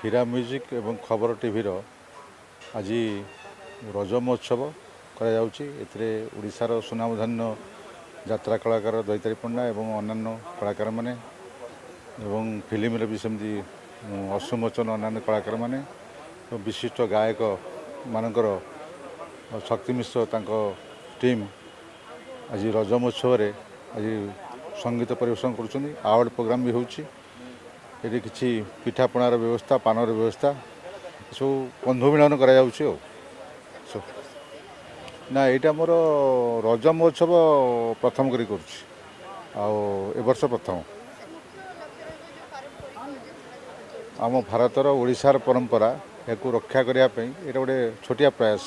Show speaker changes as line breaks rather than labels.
ହୀରା ମ୍ୟୁଜିକ୍ ଏବଂ ଖବର ଟିଭିର ଆଜି ରଜ ମହୋତ୍ସବ କରାଯାଉଛି। ଏଥିରେ ଓଡ଼ିଶାର ସୁନାମଧନ୍ୟ ଯାତ୍ରା କଳାକାର ଦୈତାରୀ ପଣ୍ଡା ଏବଂ ଅନ୍ୟାନ୍ୟ କଳାକାରମାନେ ଏବଂ ଫିଲ୍ମରେ ବି ସେମିତି ଅଶୁମୋଚନ ଅନ୍ୟାନ୍ୟ କଳାକାରମାନେ ବିଶିଷ୍ଟ ଗାୟକମାନଙ୍କର ଶକ୍ତି ମିଶ୍ର ତାଙ୍କ ଟିମ୍ ଆଜି ରଜ ମହୋତ୍ସବରେ ଆଜି ସଙ୍ଗୀତ ପରିବେଷଣ କରୁଛନ୍ତି। ଆୱାର୍ଡ଼ ପ୍ରୋଗ୍ରାମ୍ ବି ହେଉଛି। ଏଠି କିଛି ପିଠାପଣାର ବ୍ୟବସ୍ଥା ପାନର ବ୍ୟବସ୍ଥା ଏସବୁ ବନ୍ଧୁ ମିଳନ କରାଯାଉଛି ଆଉ। ସବୁ ନା ଏଇଟା ମୋର ରଜ ମହୋତ୍ସବ ପ୍ରଥମ କରି କରୁଛି। ଆଉ ଏ ବର୍ଷ ପ୍ରଥମ। ଆମ ଭାରତର ଓଡ଼ିଶାର ପରମ୍ପରା ଏହାକୁ ରକ୍ଷା କରିବା ପାଇଁ ଏଇଟା ଗୋଟେ ଛୋଟିଆ ପ୍ରୟାସ।